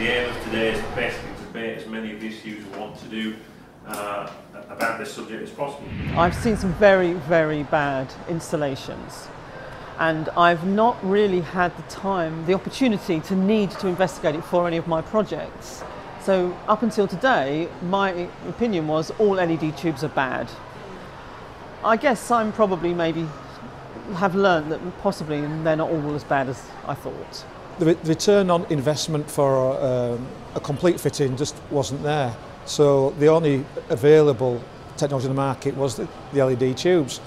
the aim of today is basically to debate as many of the issues we want to do uh, about this subject as possible. I've seen some very, very bad installations and I've not really had the time, the opportunity to need to investigate it for any of my projects. So up until today, my opinion was all LED tubes are bad. I guess I'm probably maybe have learned that possibly they're not all as bad as I thought. The return on investment for um, a complete fitting just wasn't there. So the only available technology in the market was the, the LED tubes.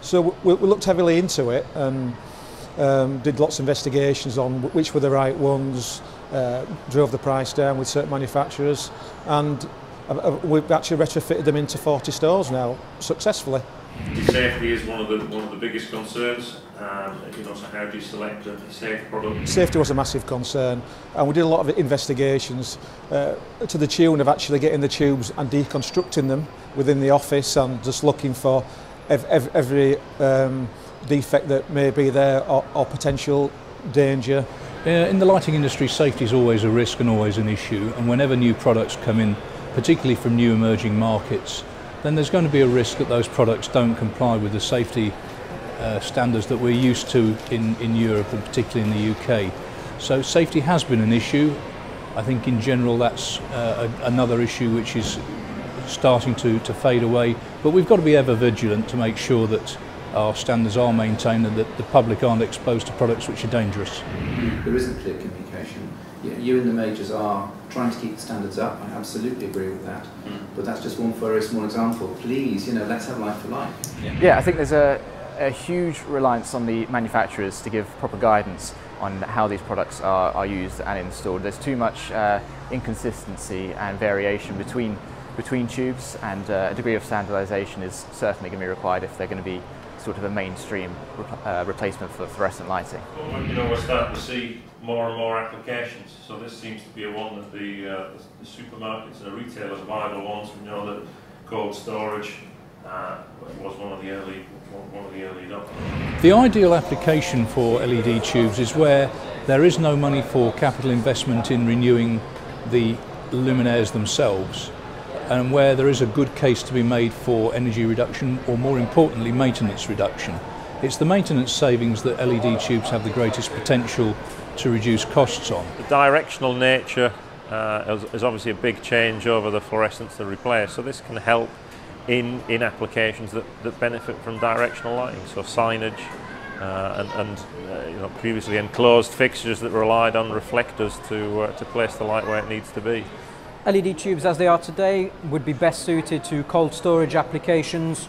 So we, we looked heavily into it and um, did lots of investigations on which were the right ones, uh, drove the price down with certain manufacturers and uh, uh we've actually retrofitted them into 40 stores now successfully. Safety is one of the one of the biggest concerns. Um, you know, so how do you select a safe product? Safety was a massive concern, and we did a lot of investigations uh, to the tune of actually getting the tubes and deconstructing them within the office, and just looking for ev ev every um, defect that may be there or, or potential danger. Uh, in the lighting industry, safety is always a risk and always an issue, and whenever new products come in, particularly from new emerging markets, then there's going to be a risk that those products don't comply with the safety uh, standards that we're used to in, in Europe and particularly in the UK. So safety has been an issue. I think in general that's uh, a, another issue which is starting to, to fade away. But we've got to be ever vigilant to make sure that our standards are maintained and that the public aren't exposed to products which are dangerous. There isn't clear communication. You and the majors are trying to keep the standards up. I absolutely agree with that. But that's just one very small example. Please, you know, let's have life for life. Yeah, yeah I think there's a, a huge reliance on the manufacturers to give proper guidance on how these products are, are used and installed. There's too much uh, inconsistency and variation between between tubes and uh, a degree of standardization is certainly going to be required if they're going to be sort of a mainstream uh, replacement for fluorescent lighting. You know, we're starting to see more and more applications. So this seems to be a one that the, uh, the, supermarkets and the retailers viable ones. We know that cold storage uh, was one of the early one of the early adopters. The ideal application for LED tubes is where there is no money for capital investment in renewing the luminaires themselves and where there is a good case to be made for energy reduction or more importantly maintenance reduction. It's the maintenance savings that LED tubes have the greatest potential to reduce costs on. The directional nature uh, is, obviously a big change over the fluorescents that replace, so this can help in, in applications that, that benefit from directional lighting, so signage uh, and, and uh, you know, previously enclosed fixtures that relied on reflectors to, uh, to place the light where it needs to be. LED tubes as they are today would be best suited to cold storage applications,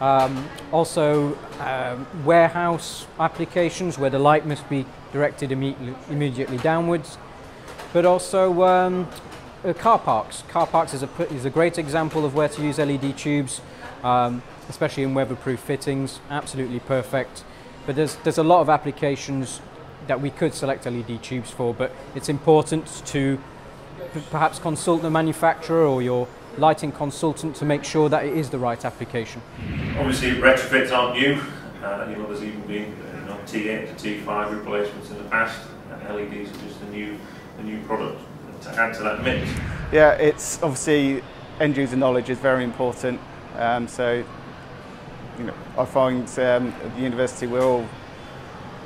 um, also um, warehouse applications where the light must be directed immediately, immediately downwards, but also um, uh, car parks. Car parks is a, is a great example of where to use LED tubes, um, especially in weatherproof fittings, absolutely perfect. But there's, there's a lot of applications that we could select LED tubes for, but it's important to perhaps consult the manufacturer or your lighting consultant to make sure that it is the right application. Obviously retrofits aren't new, uh, you know there's even been you know, T8 to T5 replacements in the past, and LEDs are just a new, a new product to add to that mix. Yeah, it's obviously end user knowledge is very important, um, so you know, I find um, at the university we're all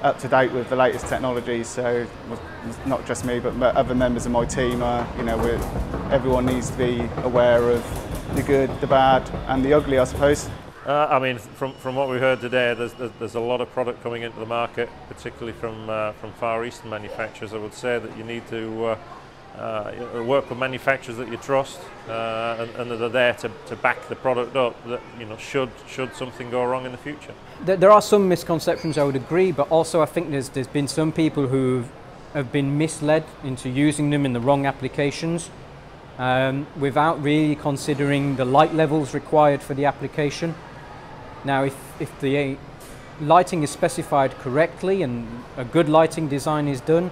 up to date with the latest technology. So not just me, but other members of my team are, you know, everyone needs to be aware of the good, the bad, and the ugly, I suppose. Uh, I mean, from, from what we heard today, there's, there's a lot of product coming into the market, particularly from, uh, from Far Eastern manufacturers. I would say that you need to uh, uh, work with manufacturers that you trust uh, and, and, that are there to, to back the product up that you know should should something go wrong in the future. There are some misconceptions I would agree but also I think there's there's been some people who have been misled into using them in the wrong applications um, without really considering the light levels required for the application. Now if, if the lighting is specified correctly and a good lighting design is done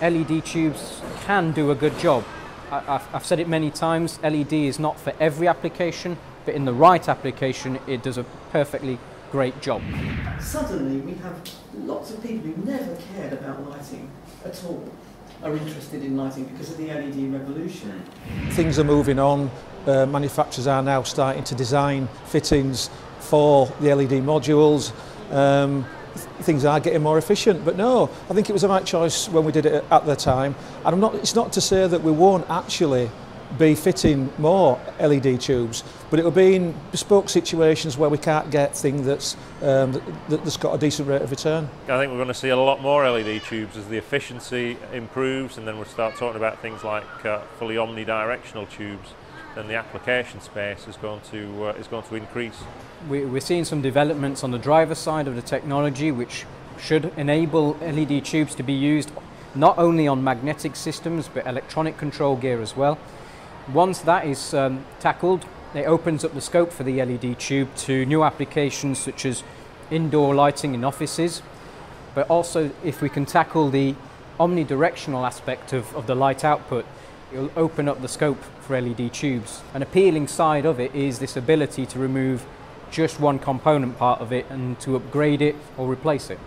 LED tubes can do a good job. I, have said it many times, LED is not for every application, but in the right application, it does a perfectly great job. Suddenly, we have lots of people who never cared about lighting at all. are interested in lighting because of the LED revolution. Things are moving on. Uh, manufacturers are now starting to design fittings for the LED modules. Um, th- things are getting more efficient, but no, I think it was the right choice when we did it at the time. And I'm not, it's not to say that we won't actually be fitting more LED tubes, but it will be in bespoke situations where we can't get thing that's um, that, that's got a decent rate of return. I think we're going to see a lot more LED tubes as the efficiency improves, and then we'll start talking about things like uh, fully omnidirectional tubes. Then the application space is going to uh, is going to increase. We- We're seeing some developments on the driver side of the technology which should enable LED tubes to be used not only on magnetic systems but electronic control gear as well. Once that is um, tackled, it opens up the scope for the LED tube to new applications such as indoor lighting in offices, but also if we can tackle the omnidirectional aspect of, of the light output, it'll open up the scope for LED tubes. An appealing side of it is this ability to remove just one component part of it and to upgrade it or replace it.